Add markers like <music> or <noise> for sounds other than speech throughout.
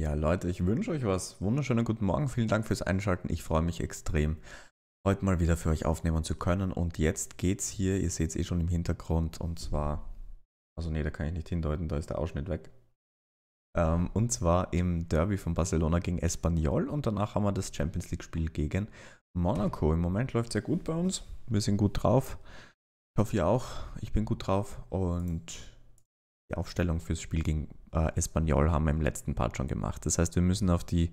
Ja, Leute, ich wünsche euch was. Wunderschönen guten Morgen. Vielen Dank fürs Einschalten. Ich freue mich extrem, heute mal wieder für euch aufnehmen zu können. Und jetzt geht's hier, ihr seht es eh schon im Hintergrund, und zwar, also nee, da kann ich nicht hindeuten, da ist der Ausschnitt weg. Ähm, und zwar im Derby von Barcelona gegen Espanyol und danach haben wir das Champions League-Spiel gegen Monaco. Im Moment läuft es sehr gut bei uns. Wir sind gut drauf. Ich hoffe, ihr auch. Ich bin gut drauf und die Aufstellung fürs Spiel gegen äh, Espanyol haben wir im letzten Part schon gemacht. Das heißt, wir müssen auf die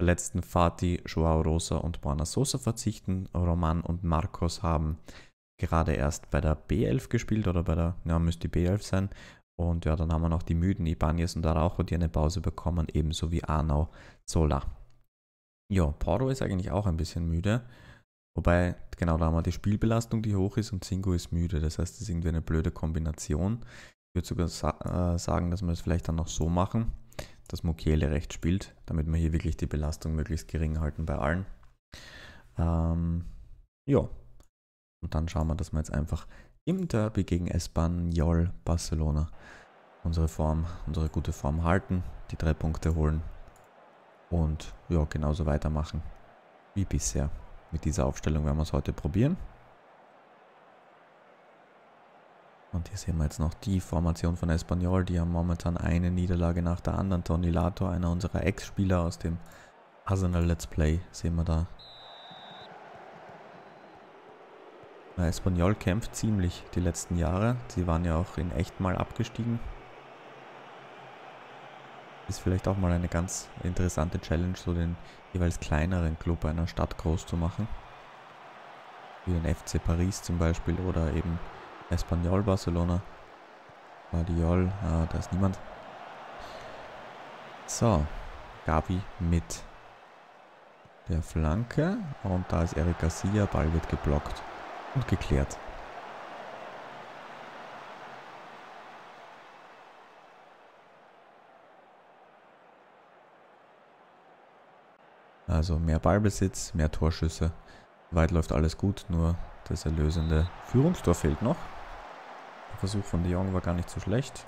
verletzten Fatih, Joao Rosa und Buana Sosa verzichten. Roman und Marcos haben gerade erst bei der B11 gespielt oder bei der, ja, müsste die B11 sein. Und ja, dann haben wir noch die müden Ibanez und Araujo, die eine Pause bekommen, ebenso wie Arnau Zola. Ja, Porro ist eigentlich auch ein bisschen müde. Wobei, genau da haben wir die Spielbelastung, die hoch ist und Singo ist müde. Das heißt, das ist irgendwie eine blöde Kombination. Würde sogar sa äh, sagen, dass wir das vielleicht dann noch so machen, dass Mukiele recht spielt, damit wir hier wirklich die Belastung möglichst gering halten bei allen. Ähm, ja. Und dann schauen wir, dass wir jetzt einfach im Derby gegen Espanyol Barcelona unsere Form, unsere gute Form halten, die drei Punkte holen und ja, genauso weitermachen wie bisher. Mit dieser Aufstellung werden wir es heute probieren. Und hier sehen wir jetzt noch die Formation von Espanyol. Die haben momentan eine Niederlage nach der anderen. Tony Lato, einer unserer Ex-Spieler aus dem Arsenal Let's Play, sehen wir da. Na, Espanyol kämpft ziemlich die letzten Jahre. Sie waren ja auch in echt mal abgestiegen. Ist vielleicht auch mal eine ganz interessante Challenge, so den jeweils kleineren Club einer Stadt groß zu machen. Wie den FC Paris zum Beispiel oder eben Espanyol Barcelona. Guardiol, ah, da ist niemand. So, Gabi mit der Flanke und da ist Eric Garcia, Ball wird geblockt und geklärt. Also mehr Ballbesitz, mehr Torschüsse. Weit läuft alles gut, nur das erlösende Führungstor fehlt noch. Der Versuch von De Jong war gar nicht so schlecht.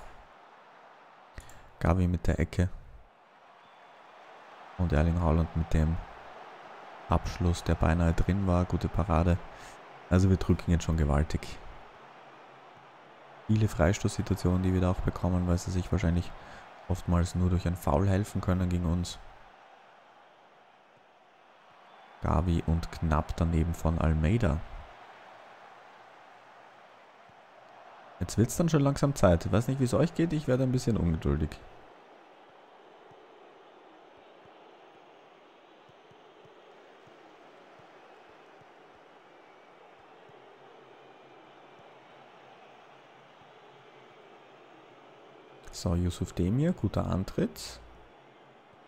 Gavi mit der Ecke. Und Erling Haaland mit dem Abschluss, der beinahe drin war. Gute Parade. Also wir drücken jetzt schon gewaltig. Viele Freistoßsituationen, die wir da auch bekommen, weil sie sich wahrscheinlich oftmals nur durch ein Foul helfen können gegen uns. Gavi und knapp daneben von Almeida. Jetzt wird es dann schon langsam Zeit. Ich weiß nicht, wie es euch geht. Ich werde ein bisschen ungeduldig. So, Yusuf Demir, guter Antritt.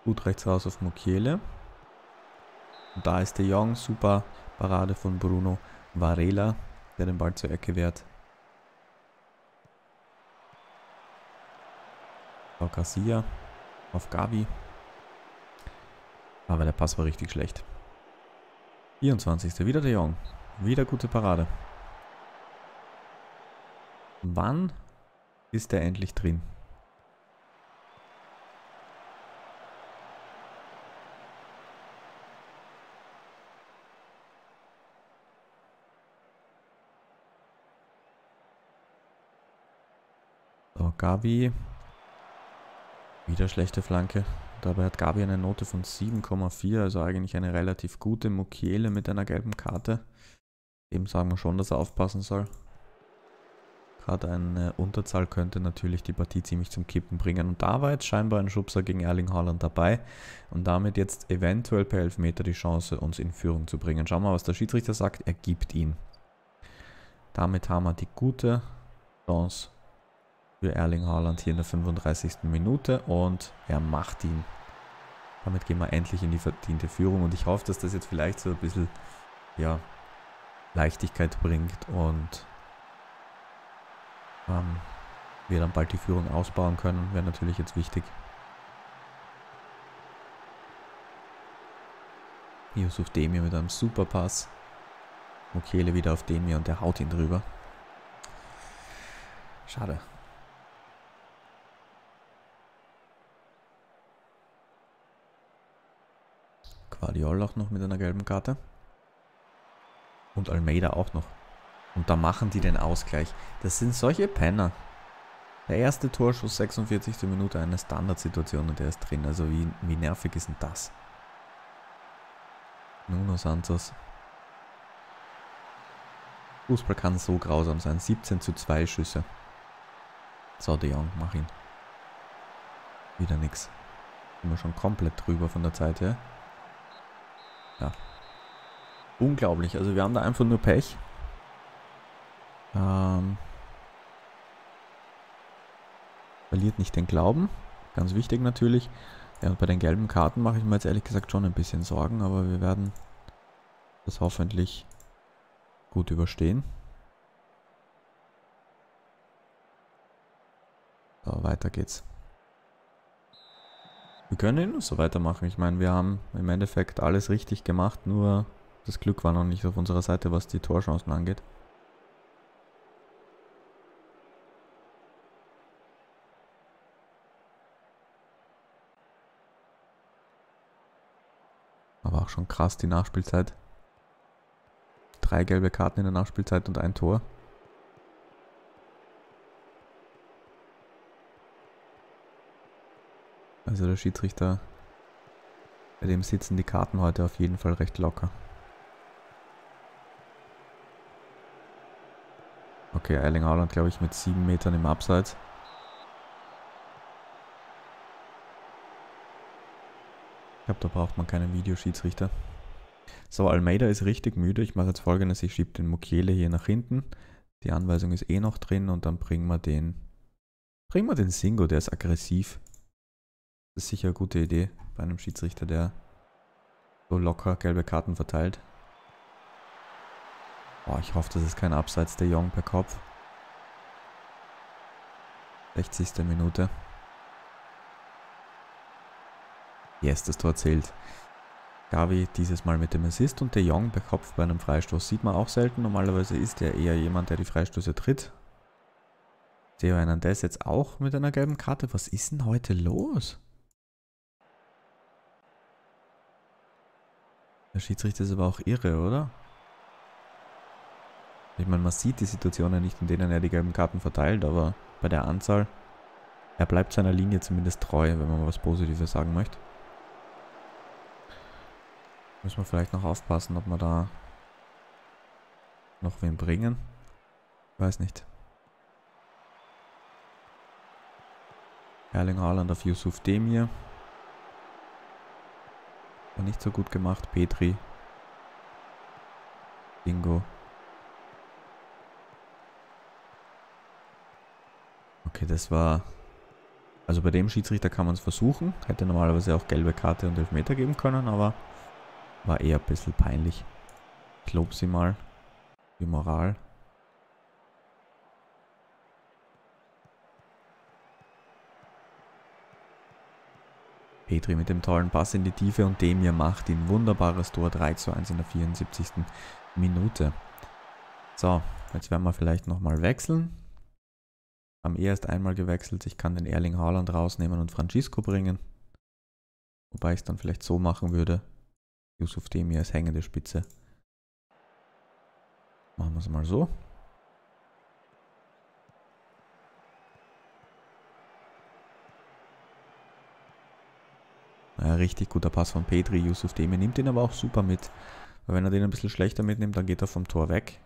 Gut rechts raus auf Mukiele. Und da ist De Jong, super Parade von Bruno Varela, der den Ball zur Ecke wehrt. So, Garcia auf Gavi. Aber der Pass war richtig schlecht. 24. Wieder De Jong. Wieder gute Parade. Wann ist er endlich drin? So, Gavi. Wieder schlechte Flanke. Dabei hat Gabi eine Note von 7,4, also eigentlich eine relativ gute Mukiele mit einer gelben Karte. Eben sagen wir schon, dass er aufpassen soll. Gerade eine Unterzahl könnte natürlich die Partie ziemlich zum Kippen bringen. Und da war jetzt scheinbar ein Schubser gegen Erling Haaland dabei. Und damit jetzt eventuell per Elfmeter die Chance, uns in Führung zu bringen. Schauen wir mal, was der Schiedsrichter sagt. Er gibt ihn. Damit haben wir die gute Chance für Erling Haaland hier in der 35. Minute und er macht ihn. Damit gehen wir endlich in die verdiente Führung und ich hoffe, dass das jetzt vielleicht so ein bisschen ja, Leichtigkeit bringt und ähm, wir dann bald die Führung ausbauen können, wäre natürlich jetzt wichtig. Yusuf Demir mit einem super Pass. Mukiele wieder auf Demir und der haut ihn drüber. Schade. Guardiol auch noch mit einer gelben Karte. Und Almeida auch noch. Und da machen die den Ausgleich. Das sind solche Penner. Der erste Torschuss, 46. Minute, eine Standardsituation und der ist drin. Also wie, wie nervig ist denn das? Nuno Santos. Fußball kann so grausam sein. 17 zu 2 Schüsse. So, De Jong, mach ihn. Wieder nix. Sind wir schon komplett drüber von der Zeit her. Ja. Unglaublich. Also wir haben da einfach nur Pech. Ähm, verliert nicht den Glauben. Ganz wichtig natürlich. Ja, und bei den gelben Karten mache ich mir jetzt ehrlich gesagt schon ein bisschen Sorgen, aber wir werden das hoffentlich gut überstehen. So, weiter geht's. Wir können nur so weitermachen. Ich meine, wir haben im Endeffekt alles richtig gemacht, nur das Glück war noch nicht auf unserer Seite, was die Torchancen angeht. Aber auch schon krass die Nachspielzeit. Drei gelbe Karten in der Nachspielzeit und ein Tor. Also der Schiedsrichter, bei dem sitzen die Karten heute auf jeden Fall recht locker. Okay, Erling Haaland glaube ich mit sieben Metern im Abseits. Ich glaube, da braucht man keinen Videoschiedsrichter. So, Almeida ist richtig müde. Ich mache jetzt folgendes. Ich schiebe den Mukiele hier nach hinten. Die Anweisung ist eh noch drin und dann bringen wir den... Bringen wir den Singo, der ist aggressiv. Das ist sicher eine gute Idee bei einem Schiedsrichter, der so locker gelbe Karten verteilt. Boah, ich hoffe, das ist kein Abseits der Jong per Kopf. 60. Minute. Yes, das Tor zählt. Gavi dieses Mal mit dem Assist und der Jong per Kopf bei einem Freistoß sieht man auch selten. Normalerweise ist er eher jemand, der die Freistöße tritt. Theo Hernandez jetzt auch mit einer gelben Karte. Was ist denn heute los? Der Schiedsrichter ist aber auch irre, oder? Ich meine, man sieht die Situationen nicht, in denen er die gelben Karten verteilt, aber bei der Anzahl, er bleibt seiner Linie zumindest treu, wenn man was Positives sagen möchte. Müssen wir vielleicht noch aufpassen, ob wir da noch wen bringen. Weiß nicht. Erling Haaland auf Yusuf Demir. War nicht so gut gemacht. Petri. Bingo. Okay, das war... Also bei dem Schiedsrichter kann man es versuchen. Hätte normalerweise auch gelbe Karte und Elfmeter geben können, aber war eher ein bisschen peinlich. Ich lobe sie mal. Die Moral. Petri mit dem tollen Pass in die Tiefe und Demir macht ihn. Wunderbares Tor, 3 zu 1 in der 74. Minute. So, jetzt werden wir vielleicht nochmal wechseln. Haben erst einmal gewechselt. Ich kann den Erling Haaland rausnehmen und Francisco bringen. Wobei ich es dann vielleicht so machen würde. Yusuf Demir als hängende Spitze. Machen wir es mal so. Naja, richtig guter Pass von Petri. Yusuf Demir nimmt ihn aber auch super mit. Weil wenn er den ein bisschen schlechter mitnimmt, dann geht er vom Tor weg.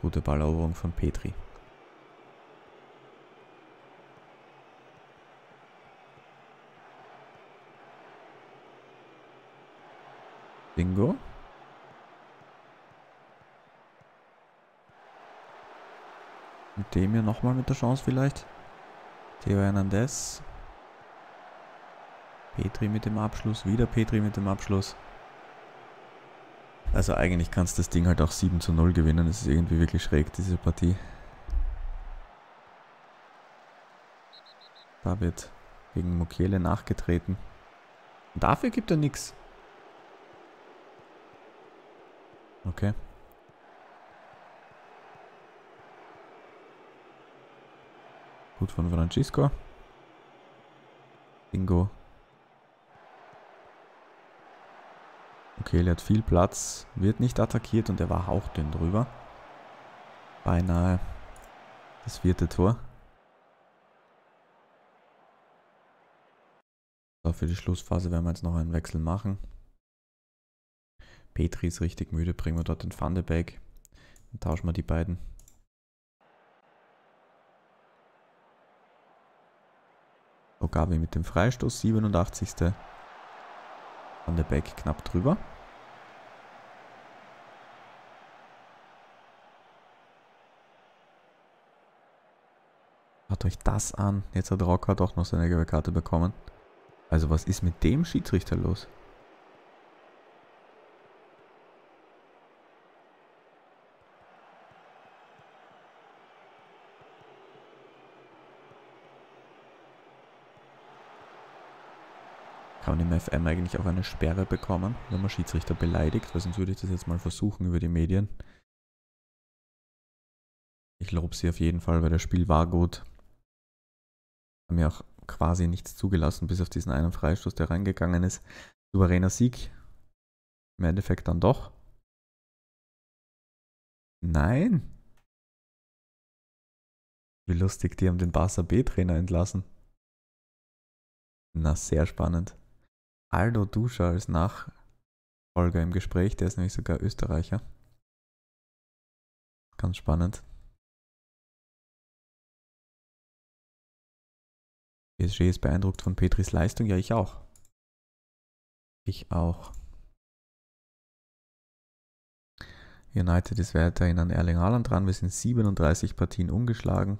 Gute Balleroberung von Petri. Bingo. Mit dem hier nochmal mit der Chance vielleicht. Theo Hernandez. Petri mit dem Abschluss. Wieder Petri mit dem Abschluss. Also eigentlich kannst du das Ding halt auch 7 zu 0 gewinnen. Das ist irgendwie wirklich schräg, diese Partie. Da wird gegen Mukiele nachgetreten. Und dafür gibt er nichts. Okay. Gut von Francisco. Bingo. Okay, er hat viel Platz, wird nicht attackiert und er war hauchdünn drüber. Beinahe das vierte Tor. So, für die Schlussphase werden wir jetzt noch einen Wechsel machen. Petri ist richtig müde, bringen wir dort den Van. Dann tauschen wir die beiden. Ogawi mit dem Freistoß, 87. Van de Beek knapp drüber. Schaut euch das an. Jetzt hat Rocker doch noch seine gelbe Karte bekommen. Also was ist mit dem Schiedsrichter los? Man im FM eigentlich auch eine Sperre bekommen, wenn man Schiedsrichter beleidigt? Weil sonst würde ich das jetzt mal versuchen über die Medien. Ich lobe sie auf jeden Fall, weil das Spiel war gut. Haben ja auch quasi nichts zugelassen, bis auf diesen einen Freistoß, der reingegangen ist. Souveräner Sieg. Im Endeffekt dann doch. Nein. Wie lustig, die haben den Barca B-Trainer entlassen. Na, sehr spannend. Aldo Duscher als Nachfolger im Gespräch, der ist nämlich sogar Österreicher. Ganz spannend. PSG ist beeindruckt von Petris Leistung. Ja, ich auch. Ich auch. United ist weiterhin an Erling Haaland dran. Wir sind 37 Partien ungeschlagen.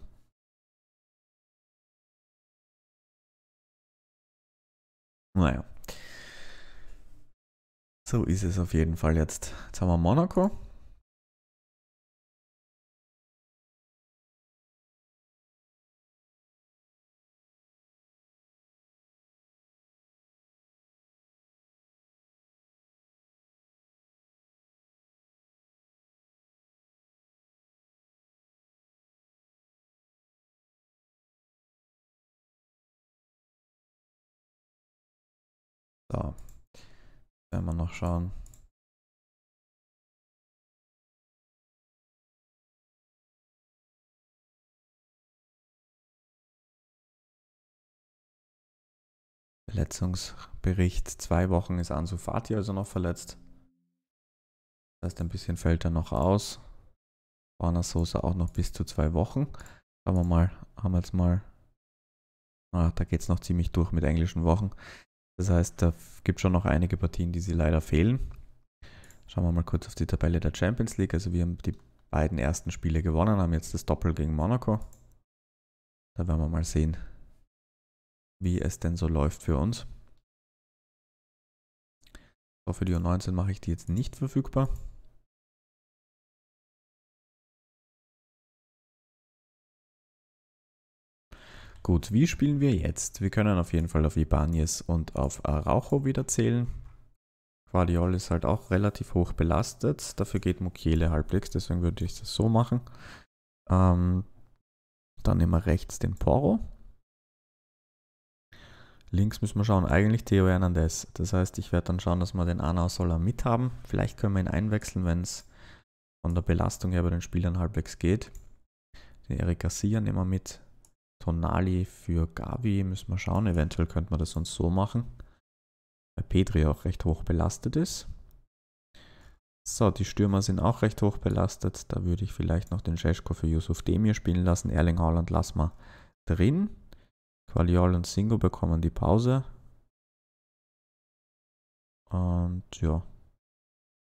Naja. So ist es auf jeden Fall jetzt. Jetzt haben wir Monaco. So. Werden wir noch schauen. Verletzungsbericht. Zwei Wochen ist Ansu Fati also noch verletzt. Das heißt, ein bisschen fällt er noch aus. Warner Sosa auch noch bis zu zwei Wochen. Schauen wir mal, haben wir jetzt mal. Ah, da geht es noch ziemlich durch mit englischen Wochen. Das heißt, da gibt schon noch einige Partien, die sie leider fehlen. Schauen wir mal kurz auf die Tabelle der Champions League. Also wir haben die beiden ersten Spiele gewonnen, haben jetzt das Doppel gegen Monaco. Da werden wir mal sehen, wie es denn so läuft für uns. So, für die U19 mache ich die jetzt nicht verfügbar. Gut, wie spielen wir jetzt? Wir können auf jeden Fall auf Ibanez und auf Araujo wieder zählen. Guardiol ist halt auch relativ hoch belastet. Dafür geht Mukiele halbwegs, deswegen würde ich das so machen. Ähm, dann nehmen wir rechts den Poro. Links müssen wir schauen, eigentlich Theo Hernandez. Das heißt, ich werde dann schauen, dass wir den Anau Soller mithaben. Vielleicht können wir ihn einwechseln, wenn es von der Belastung her bei den Spielern halbwegs geht. Den Eric Garcia nehmen wir mit. Tonali für Gavi müssen wir schauen. Eventuell könnte man das sonst so machen. Weil Petri auch recht hoch belastet ist. So, die Stürmer sind auch recht hoch belastet. Da würde ich vielleicht noch den Scheschko für Yusuf Demir spielen lassen. Erling Haaland lassen wir drin. Qualiol und Singo bekommen die Pause. Und ja.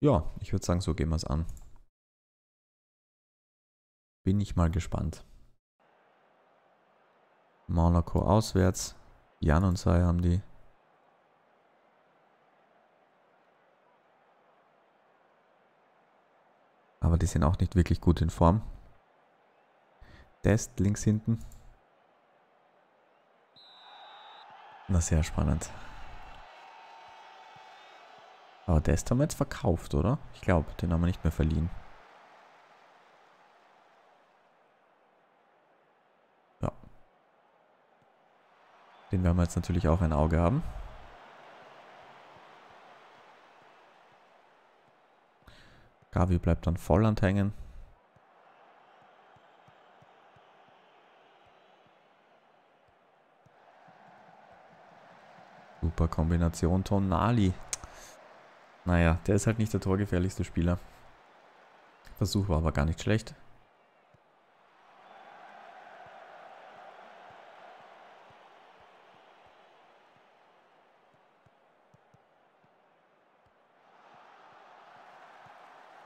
Ja, ich würde sagen, so gehen wir es an. Bin ich mal gespannt. Monaco auswärts. Jan und Sai haben die. Aber die sind auch nicht wirklich gut in Form. Dest links hinten. Na, sehr spannend. Aber Dest haben wir jetzt verkauft, oder? Ich glaube, den haben wir nicht mehr verliehen. Den werden wir jetzt natürlich auch ein Auge haben. Gavi bleibt dann Volland hängen. Super Kombination Tonali. Naja, der ist halt nicht der torgefährlichste Spieler. Versuch war aber gar nicht schlecht.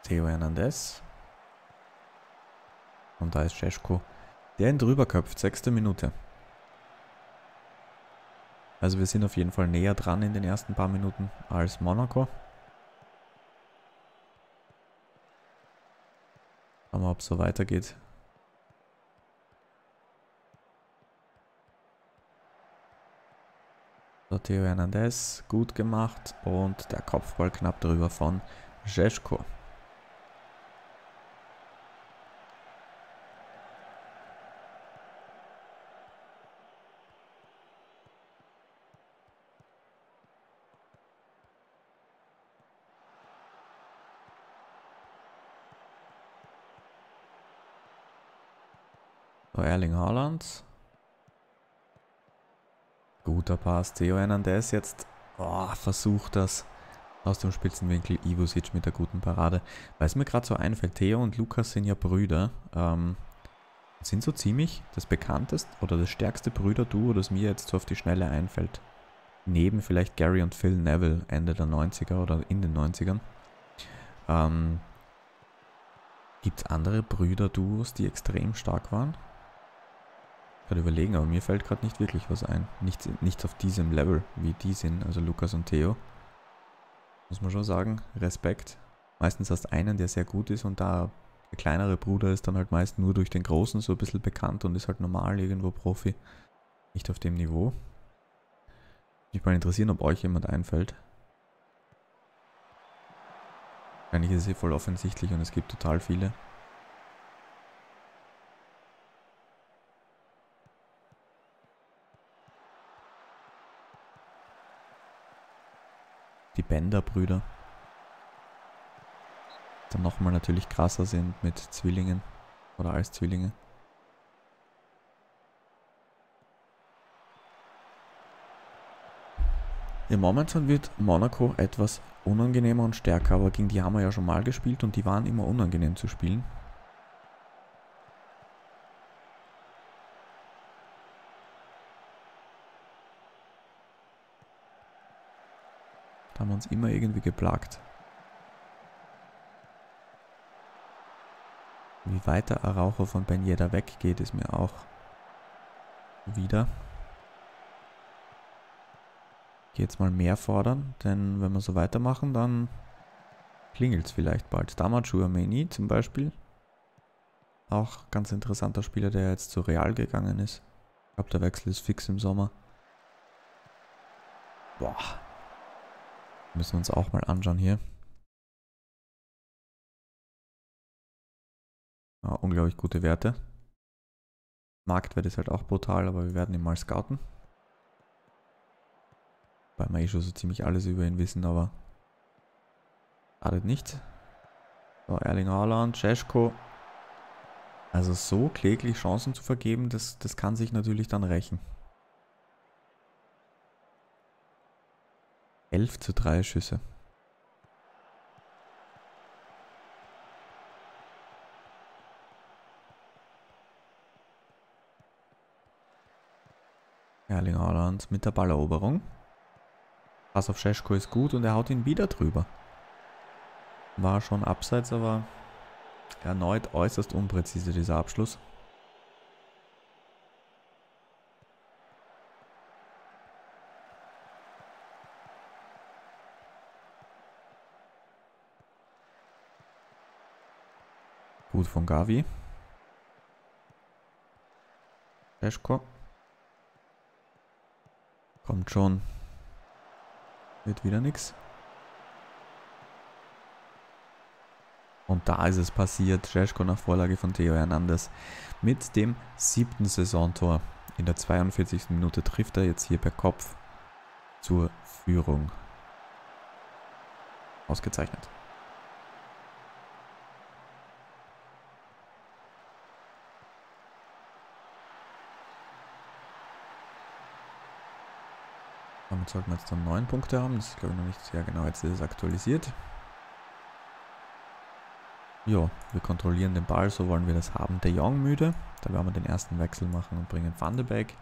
Theo Hernandez. Und da ist Cesko, der ihn drüber köpft. Sechste Minute. Also wir sind auf jeden Fall näher dran in den ersten paar Minuten als Monaco. Schauen wir, ob es so weitergeht. So, Theo Hernandez, gut gemacht und der Kopfball knapp drüber von Jeschko. Erling Haaland. Guter Pass. Theo Hernandez jetzt oh, versucht das aus dem Spitzenwinkel. Ivusic mit der guten Parade. Weil es mir gerade so einfällt, Theo und Lukas sind ja Brüder. Ähm, sind so ziemlich das bekannteste oder das stärkste Brüder-Duo, das mir jetzt so auf die Schnelle einfällt. Neben vielleicht Gary und Phil Neville Ende der 90er oder in den 90ern. Ähm, Gibt es andere Brüder-Duos, die extrem stark waren? Gerade überlegen, aber mir fällt gerade nicht wirklich was ein. Nichts, nichts auf diesem Level, wie die sind, also Lukas und Theo. Muss man schon sagen, Respekt. Meistens hast einen, der sehr gut ist und da der kleinere Bruder ist dann halt meist nur durch den Großen so ein bisschen bekannt und ist halt normal irgendwo Profi. Nicht auf dem Niveau. Mich mal interessieren, ob euch jemand einfällt. Eigentlich ist es eh voll offensichtlich und es gibt total viele. Die Bender-Brüder. Dann nochmal natürlich krasser sind mit Zwillingen oder als Zwillinge. Ja, momentan wird Monaco etwas unangenehmer und stärker, aber gegen die haben wir ja schon mal gespielt und die waren immer unangenehm zu spielen. Da haben wir uns immer irgendwie geplagt. Wie weiter Araujo von Ben Yedda weggeht, ist mir auch wieder. Ich jetzt mal mehr fordern, denn wenn wir so weitermachen, dann klingelt es vielleicht bald. Damachu Ameni zum Beispiel. Auch ganz interessanter Spieler, der jetzt zu Real gegangen ist. Ich glaube, der Wechsel ist fix im Sommer. Boah, Müssen wir uns auch mal anschauen hier. Ja, unglaublich gute Werte. Marktwert ist halt auch brutal, aber wir werden ihn mal scouten. Weil wir eh schon so ziemlich alles über ihn wissen, aber schadet nicht. So, Erling Haaland, Cesko. Also so kläglich Chancen zu vergeben, das, das kann sich natürlich dann rächen. 11 zu 3 Schüsse. Erling Haaland mit der Balleroberung. Pass auf Scheschko ist gut und er haut ihn wieder drüber. War schon abseits, aber erneut äußerst unpräzise dieser Abschluss. Gut von Gavi. Peschko. Kommt schon. Wird wieder nichts. Und da ist es passiert. Cesko nach Vorlage von Theo Hernandez mit dem siebten Saisontor. In der 42. Minute trifft er jetzt hier per Kopf zur Führung. Ausgezeichnet. Damit sollten wir jetzt dann 9 Punkte haben. Das ist glaube ich noch nicht sehr genau. Jetzt ist es aktualisiert. Ja, wir kontrollieren den Ball, so wollen wir das haben. De Jong müde. Da werden wir den ersten Wechsel machen und bringen Van de Beek.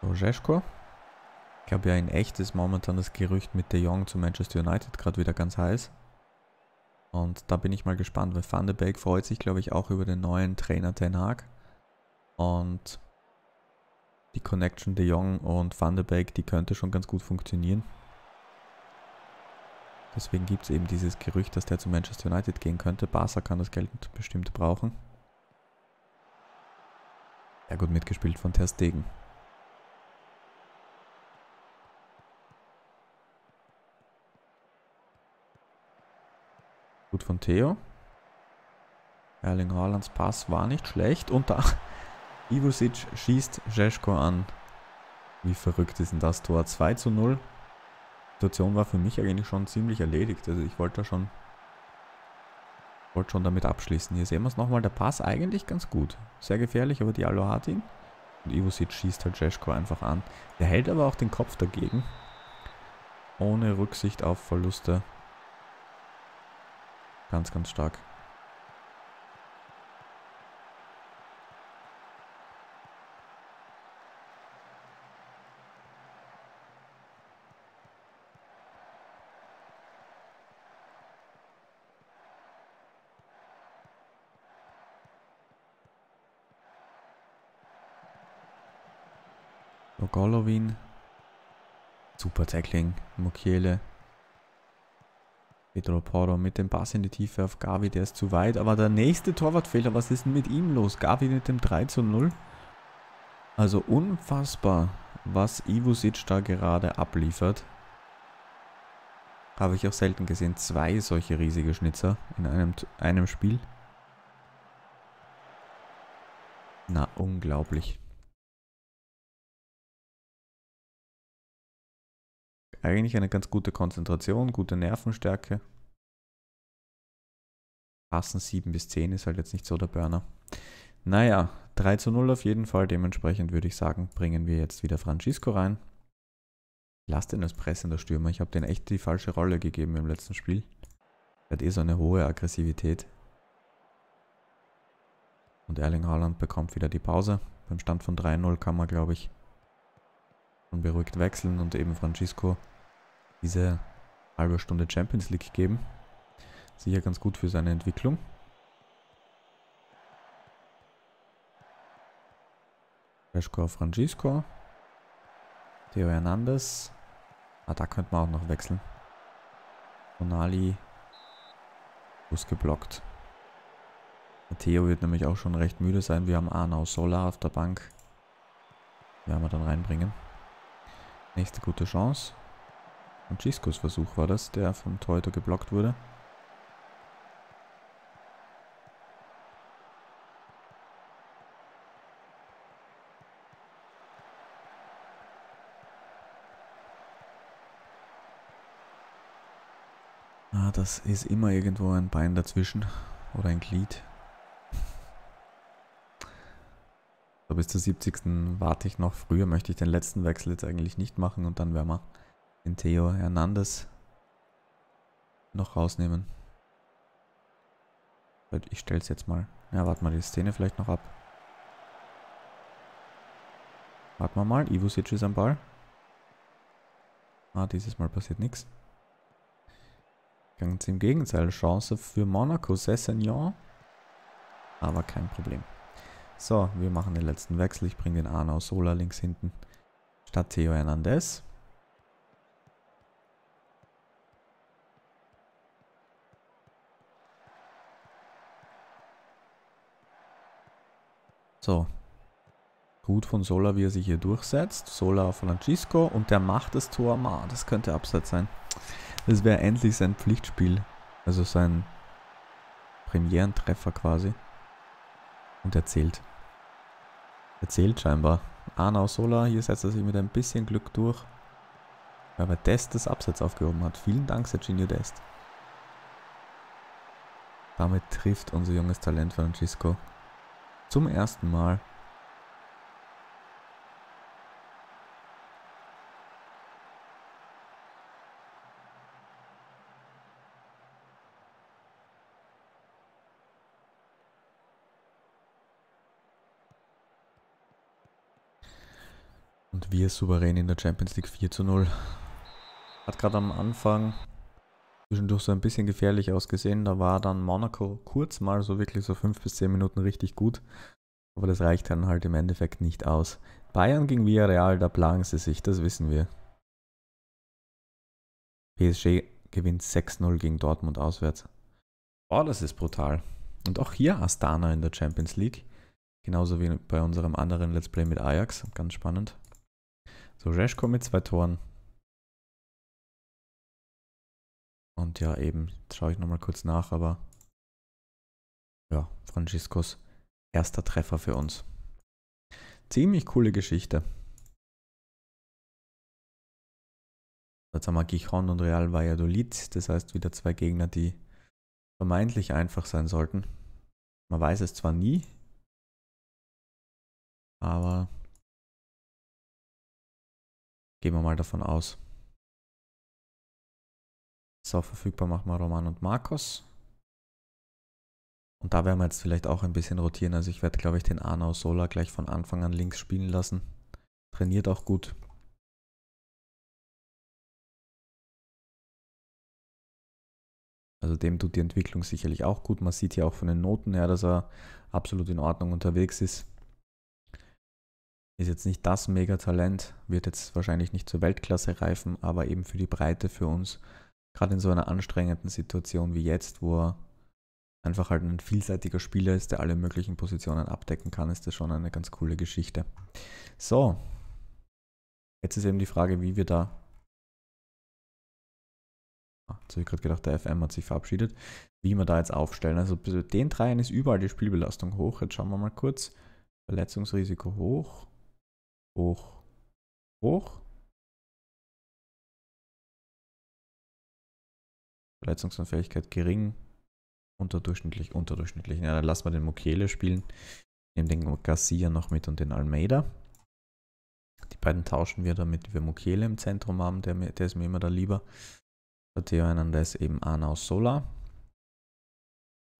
So, Jeschko. Ich glaube ja in echt ist momentan das Gerücht mit De Jong zu Manchester United gerade wieder ganz heiß. Und da bin ich mal gespannt, weil Van de Beek freut sich, glaube ich, auch über den neuen Trainer Ten Hag. Und die Connection de Jong und Van de Beek, die könnte schon ganz gut funktionieren. Deswegen gibt es eben dieses Gerücht, dass der zu Manchester United gehen könnte. Barca kann das Geld bestimmt brauchen. Ja gut mitgespielt von Ter Stegen. Gut von Theo. Erling Haalands Pass war nicht schlecht. Und da <laughs> Ivusic schießt Jeschko an. Wie verrückt ist denn das Tor? 2 zu 0. Die Situation war für mich eigentlich schon ziemlich erledigt. Also ich wollte schon, wollte schon damit abschließen. Hier sehen wir es nochmal. Der Pass eigentlich ganz gut. Sehr gefährlich, aber Diallo hat ihn. Und Ivusic schießt halt Jeschko einfach an. Der hält aber auch den Kopf dagegen. Ohne Rücksicht auf Verluste Ganz, ganz stark. Golovin. Super Tackling. Mukiele Pedro Porro mit dem Pass in die Tiefe auf Gavi, der ist zu weit. Aber der nächste Torwartfehler, was ist denn mit ihm los? Gavi mit dem 3 zu 0. Also unfassbar, was Ivusic da gerade abliefert. Habe ich auch selten gesehen. Zwei solche riesige Schnitzer in einem, einem Spiel. Na, unglaublich. Eigentlich eine ganz gute Konzentration, gute Nervenstärke. Passen 7 bis 10 ist halt jetzt nicht so der Burner. Naja, 3 zu 0 auf jeden Fall. Dementsprechend würde ich sagen, bringen wir jetzt wieder Francisco rein. Lass den als pressender Stürmer. Ich habe den echt die falsche Rolle gegeben im letzten Spiel. Er hat eh so eine hohe Aggressivität. Und Erling Haaland bekommt wieder die Pause. Beim Stand von 3-0 kann man, glaube ich, und beruhigt wechseln und eben Francisco diese halbe Stunde Champions League geben. Sicher ganz gut für seine Entwicklung. Auf Francisco. Theo Hernandez. Ah, da könnte man auch noch wechseln. Tonali. Bus geblockt. Theo wird nämlich auch schon recht müde sein. Wir haben Arnau Sola auf der Bank. Werden wir dann reinbringen. Nächste gute Chance. Und Giscos Versuch war das, der vom Torhüter geblockt wurde. Ah, das ist immer irgendwo ein Bein dazwischen. Oder ein Glied. So, bis zur 70. warte ich noch. Früher möchte ich den letzten Wechsel jetzt eigentlich nicht machen und dann werden wir den Theo Hernandez noch rausnehmen. Ich stelle es jetzt mal. Ja, warten wir die Szene vielleicht noch ab. Warten wir mal. Ivusic ist am Ball. Ah, dieses Mal passiert nichts. Ganz im Gegenteil. Chance für Monaco. Cessignon. Aber kein Problem. So, wir machen den letzten Wechsel. Ich bringe den Arnau Sola links hinten. Statt Theo Hernandez. So. Gut von Sola, wie er sich hier durchsetzt. Sola auf Francisco und der macht das Tor. Ma, das könnte Abseits sein. Das wäre endlich sein Pflichtspiel. Also sein Premierentreffer quasi. Und er zählt. Er zählt scheinbar. Arnau Sola, hier setzt er sich mit ein bisschen Glück durch. Weil Dest das Abseits aufgehoben hat. Vielen Dank, Serginho Dest. Damit trifft unser junges Talent Francisco zum ersten Mal. Und wir souverän in der Champions League 4 zu 0. Hat gerade am Anfang zwischendurch so ein bisschen gefährlich ausgesehen. Da war dann Monaco kurz mal so wirklich so 5 bis 10 Minuten richtig gut. Aber das reicht dann halt im Endeffekt nicht aus. Bayern gegen Villarreal, da plagen sie sich, das wissen wir. PSG gewinnt 6-0 gegen Dortmund auswärts. Oh, das ist brutal. Und auch hier Astana in der Champions League. Genauso wie bei unserem anderen Let's Play mit Ajax. Ganz spannend. So, Reschko mit zwei Toren. Und ja, eben, jetzt schaue ich nochmal kurz nach, aber ja, Franciscos erster Treffer für uns. Ziemlich coole Geschichte. Jetzt haben wir Gijon und Real Valladolid, das heißt wieder zwei Gegner, die vermeintlich einfach sein sollten. Man weiß es zwar nie, aber Gehen wir mal davon aus. So, verfügbar machen wir Roman und Markus. Und da werden wir jetzt vielleicht auch ein bisschen rotieren. Also ich werde, glaube ich, den Arnau Sola gleich von Anfang an links spielen lassen. Trainiert auch gut. Also dem tut die Entwicklung sicherlich auch gut. Man sieht hier auch von den Noten her, dass er absolut in Ordnung unterwegs ist. Ist jetzt nicht das Megatalent, wird jetzt wahrscheinlich nicht zur Weltklasse reifen, aber eben für die Breite für uns, gerade in so einer anstrengenden Situation wie jetzt, wo er einfach halt ein vielseitiger Spieler ist, der alle möglichen Positionen abdecken kann, ist das schon eine ganz coole Geschichte. So, jetzt ist eben die Frage, wie wir da. Ah, jetzt habe ich gerade gedacht, der FM hat sich verabschiedet. Wie wir da jetzt aufstellen. Also bei den dreien ist überall die Spielbelastung hoch. Jetzt schauen wir mal kurz. Verletzungsrisiko hoch hoch, hoch. Verletzungsanfähigkeit gering, unterdurchschnittlich, unterdurchschnittlich. Ja, dann lassen wir den Mokele spielen. Nehmen den Garcia noch mit und den Almeida. Die beiden tauschen wir, damit wir Mokele im Zentrum haben, der, der ist mir immer da lieber. Theo Hernandez eben Arnau Sola.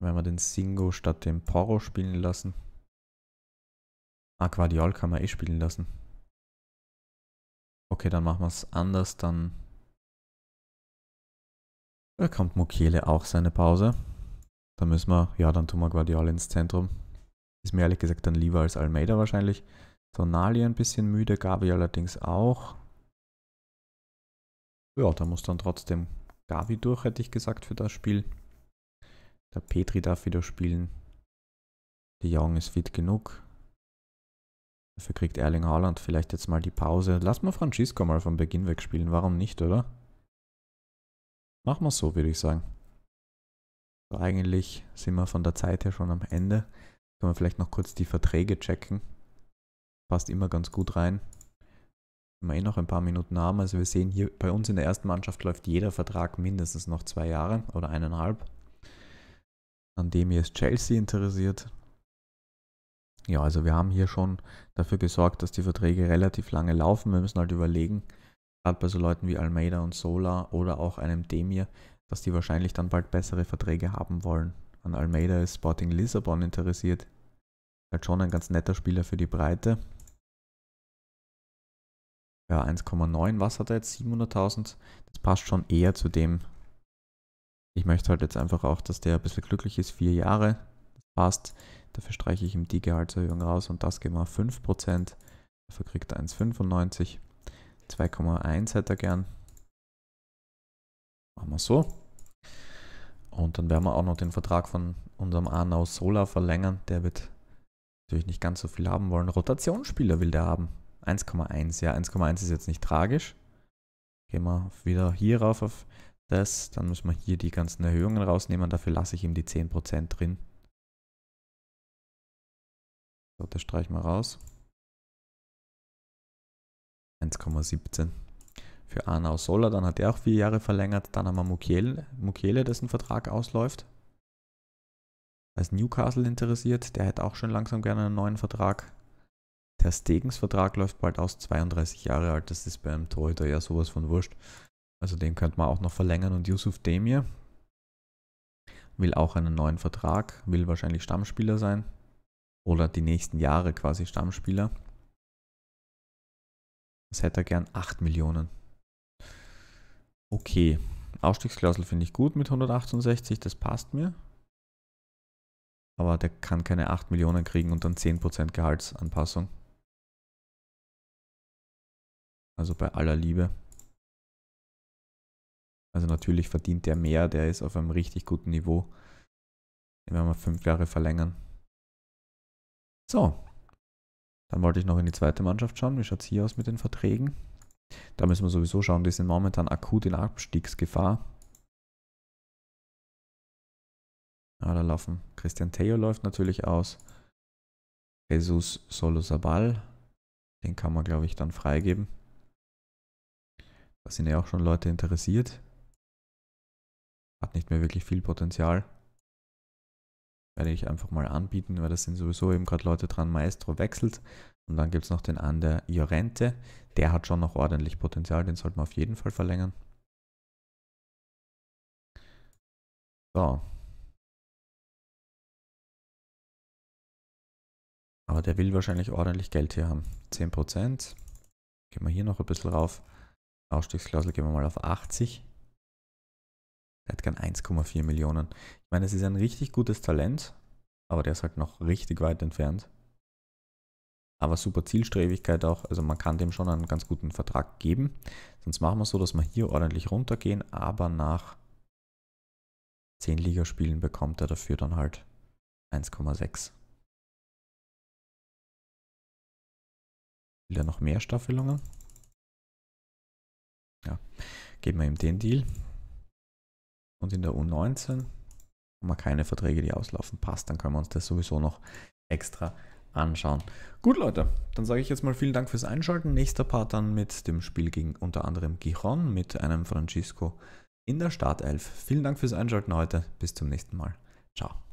Wenn wir den Singo statt dem Poro spielen lassen. Ah, kann man eh spielen lassen. Okay, dann machen wir es anders. Dann bekommt Mukiele auch seine Pause. Dann müssen wir, ja, dann tun wir Guardiola ins Zentrum. Ist mir ehrlich gesagt dann lieber als Almeida wahrscheinlich. Tonali ein bisschen müde, Gavi allerdings auch. Ja, da muss dann trotzdem Gavi durch, hätte ich gesagt, für das Spiel. Der Petri darf wieder spielen. De Jong ist fit genug. Dafür kriegt Erling Haaland vielleicht jetzt mal die Pause. Lass mal Francisco mal vom Beginn weg spielen. Warum nicht, oder? Machen wir es so, würde ich sagen. So, eigentlich sind wir von der Zeit her schon am Ende. Können wir vielleicht noch kurz die Verträge checken. Passt immer ganz gut rein. Wenn wir eh noch ein paar Minuten haben. Also wir sehen hier, bei uns in der ersten Mannschaft läuft jeder Vertrag mindestens noch zwei Jahre oder eineinhalb. An dem hier ist Chelsea interessiert. Ja, also wir haben hier schon dafür gesorgt, dass die Verträge relativ lange laufen. Wir müssen halt überlegen, gerade bei so Leuten wie Almeida und Sola oder auch einem Demir, dass die wahrscheinlich dann bald bessere Verträge haben wollen. An Almeida ist Sporting Lissabon interessiert. Halt schon ein ganz netter Spieler für die Breite. Ja, 1,9. Was hat er jetzt? 700.000? Das passt schon eher zu dem. Ich möchte halt jetzt einfach auch, dass der ein bisschen glücklich ist. Vier Jahre. Das passt. Dafür streiche ich ihm die Gehaltserhöhung raus und das gehen wir auf 5%. Dafür kriegt er 1,95. 2,1 hätte er gern. Machen wir so. Und dann werden wir auch noch den Vertrag von unserem Arnau Sola verlängern. Der wird natürlich nicht ganz so viel haben wollen. Rotationsspieler will der haben. 1,1. Ja, 1,1 ist jetzt nicht tragisch. Gehen wir wieder hier rauf auf das. Dann müssen wir hier die ganzen Erhöhungen rausnehmen. Dafür lasse ich ihm die 10% drin. So, das streichen wir raus. 1,17 für Arnau Soller. Dann hat er auch vier Jahre verlängert. Dann haben wir Mukiele, Mukiele dessen Vertrag ausläuft. Als Newcastle interessiert, der hätte auch schon langsam gerne einen neuen Vertrag. Der Stegens Vertrag läuft bald aus, 32 Jahre alt. Das ist beim Torhüter ja sowas von wurscht. Also den könnte man auch noch verlängern. Und Yusuf Demir will auch einen neuen Vertrag, will wahrscheinlich Stammspieler sein. Oder die nächsten Jahre quasi Stammspieler. Das hätte er gern 8 Millionen. Okay. Ausstiegsklausel finde ich gut mit 168, das passt mir. Aber der kann keine 8 Millionen kriegen und dann 10% Gehaltsanpassung. Also bei aller Liebe. Also natürlich verdient der mehr, der ist auf einem richtig guten Niveau. Den werden wir fünf Jahre verlängern. So. Dann wollte ich noch in die zweite Mannschaft schauen. Wie schaut es hier aus mit den Verträgen? Da müssen wir sowieso schauen, die sind momentan akut in Abstiegsgefahr. Ja, da laufen. Christian Theo läuft natürlich aus. Jesus Solosabal. Den kann man, glaube ich, dann freigeben. Da sind ja auch schon Leute interessiert. Hat nicht mehr wirklich viel Potenzial. Werde ich einfach mal anbieten, weil das sind sowieso eben gerade Leute dran. Maestro wechselt. Und dann gibt es noch den Ander Jorente. Der hat schon noch ordentlich Potenzial, den sollte man auf jeden Fall verlängern. So. Aber der will wahrscheinlich ordentlich Geld hier haben. 10%. Gehen wir hier noch ein bisschen rauf. Ausstiegsklausel gehen wir mal auf 80. Er hat gern 1,4 Millionen. Ich meine, es ist ein richtig gutes Talent, aber der ist halt noch richtig weit entfernt. Aber super Zielstrebigkeit auch. Also man kann dem schon einen ganz guten Vertrag geben. Sonst machen wir so, dass wir hier ordentlich runtergehen, aber nach 10 Ligaspielen bekommt er dafür dann halt 1,6. Will er noch mehr Staffelungen? Ja, geben wir ihm den Deal. Und in der U19 haben wir keine Verträge, die auslaufen. Passt, dann können wir uns das sowieso noch extra anschauen. Gut, Leute, dann sage ich jetzt mal vielen Dank fürs Einschalten. Nächster Part dann mit dem Spiel gegen unter anderem Gijon mit einem Francisco in der Startelf. Vielen Dank fürs Einschalten heute. Bis zum nächsten Mal. Ciao.